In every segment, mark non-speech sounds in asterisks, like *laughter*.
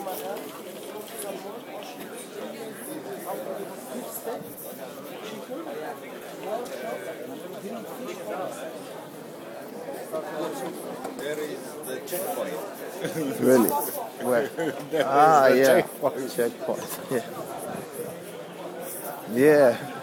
*laughs* *laughs* There is the checkpoint. Really? Where? ah, yeah. Checkpoint. Yeah. Yeah.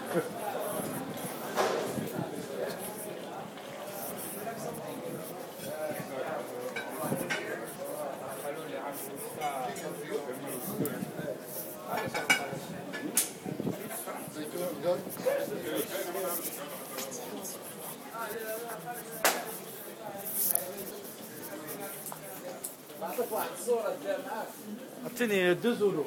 tenez, deux zolos.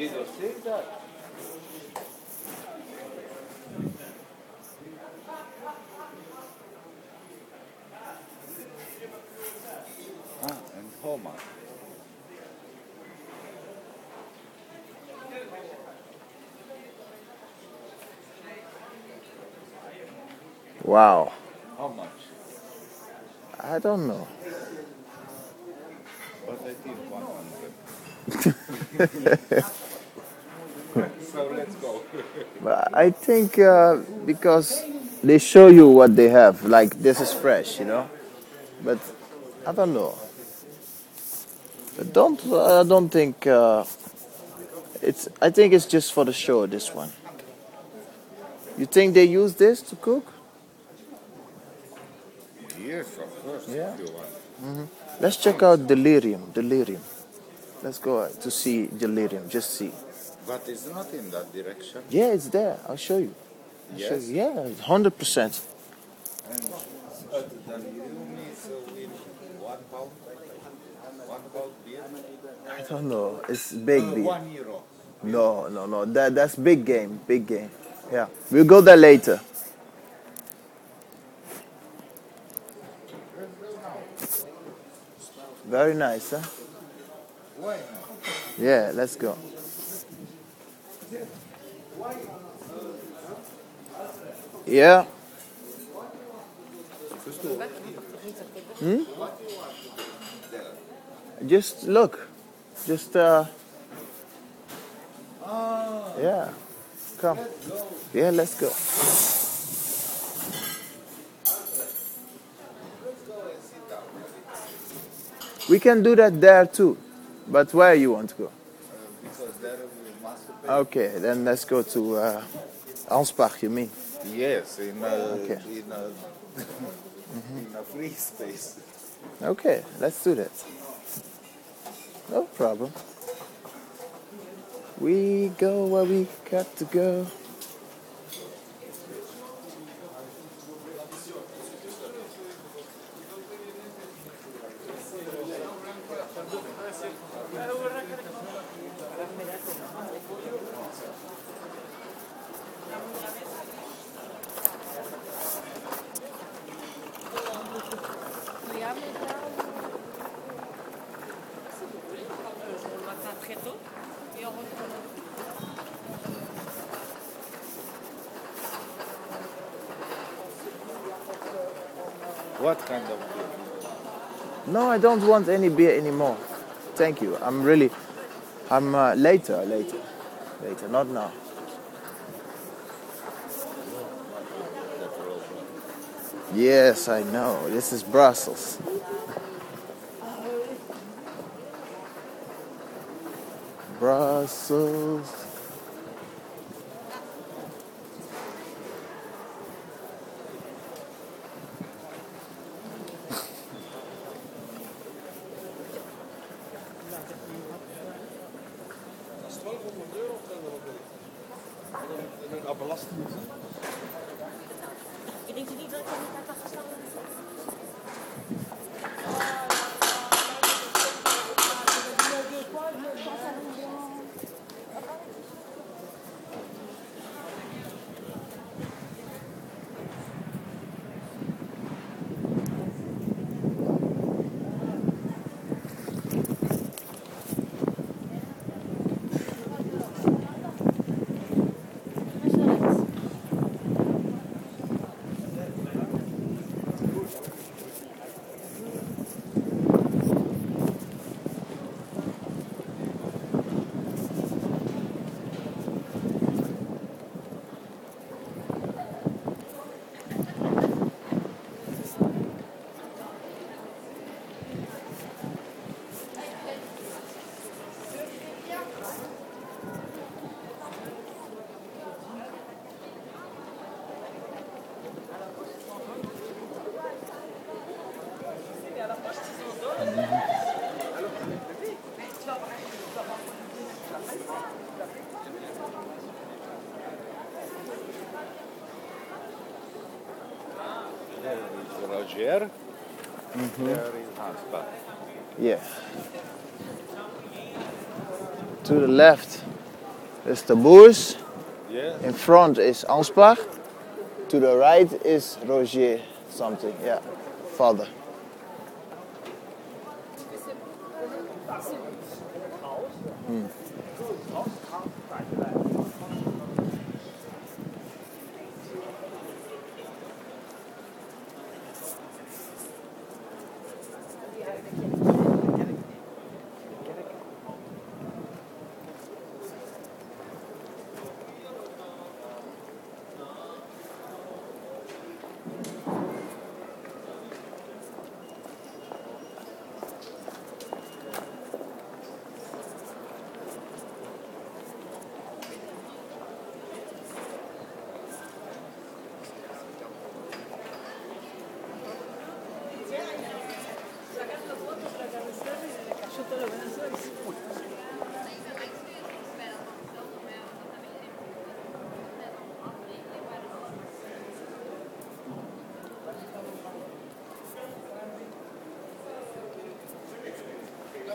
You see that? Ah, and Homa. Wow. How much? I don't know. But I think 100. *laughs* so let's go. *laughs* But I think uh, because they show you what they have, like this is fresh, you know. But I don't know. But don't I don't think uh, it's. I think it's just for the show. This one. You think they use this to cook? yes, of course. Yeah. Want. Let's check out delirium. Delirium. Let's go to see delirium. Just see. But it's not in that direction. Yeah, it's there. I'll show you. I'll show Yes. you. Yeah, hundred percent. And uh, the is one pound, one pound beer. I don't know. It's big. Uh, beer. one euro. No, no, no. That that's big game. Big game. Yeah, we'll go there later. Very nice, huh? Yeah, let's go. Yeah. Hmm? Just look. Just uh yeah. Come. Yeah, let's go. We can do that there too. But where you want to go? Because there we must pay. Okay, then let's go to uh, Anspach, you mean? Yes, in a, Okay. in a, *laughs* in a free space. Okay, let's do that. No problem. We go where we got to go. Matin très tôt et on retourne. What kind of beer? No, I don't want any beer anymore. Thank you. I'm really. I'm uh, later, later, later, not now. Yes, I know. This is Brussels. Brussels. There is Hansbach. Yeah. To the left is the Boers. Yeah. In front is Anspach. To the right is Roger something. Yeah. Father.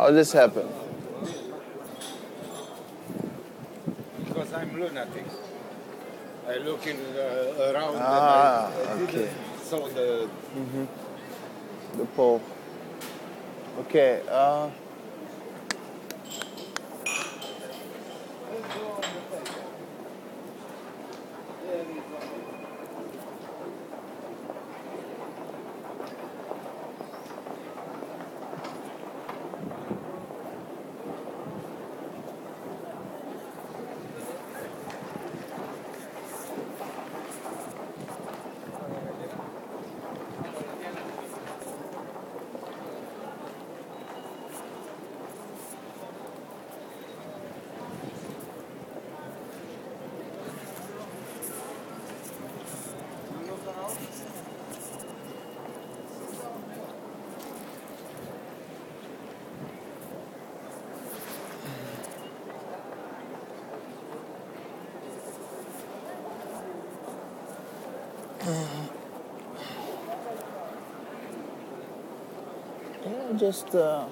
How did this happen? Because I'm lunatic. I look in, uh, around Ah, and I, I okay. saw the The pole. Okay. Uh, yeah, just. Uh,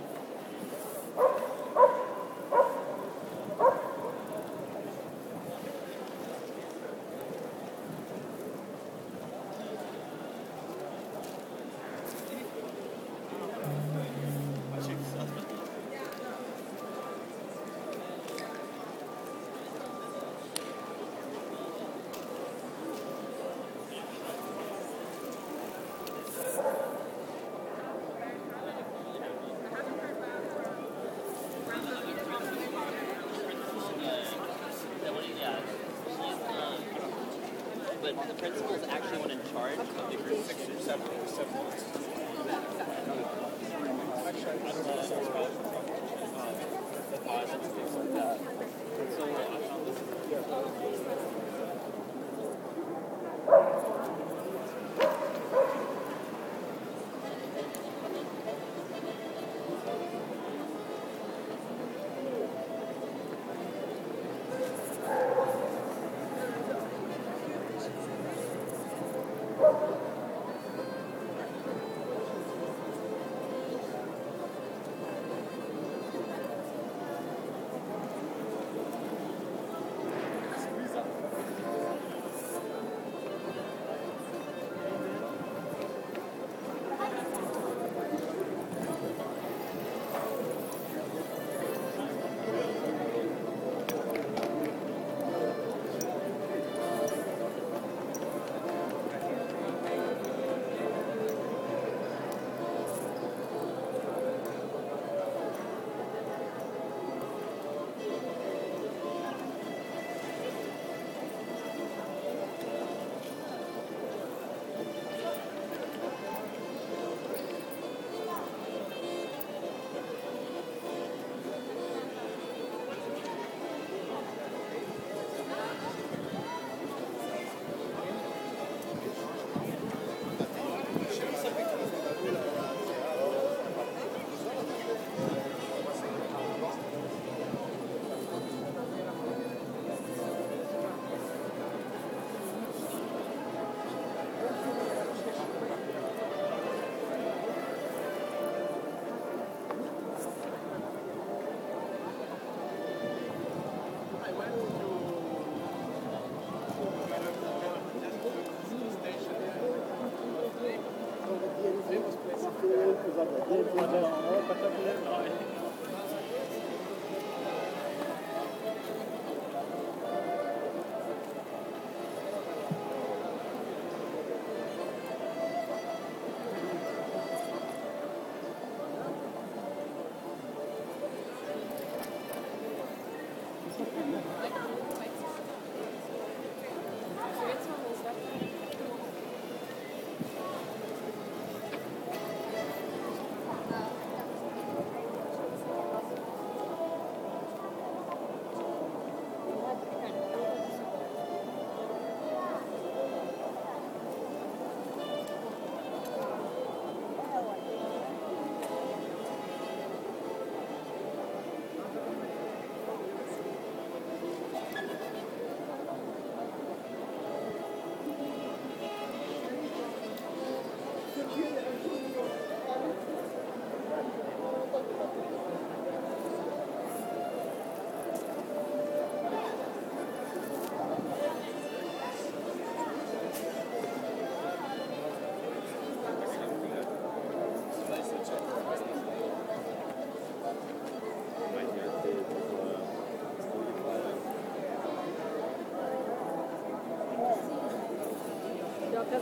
principal's actually one in charge of the group. Six or seven or seven months. deposits, things like that. Found this.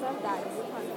Andares,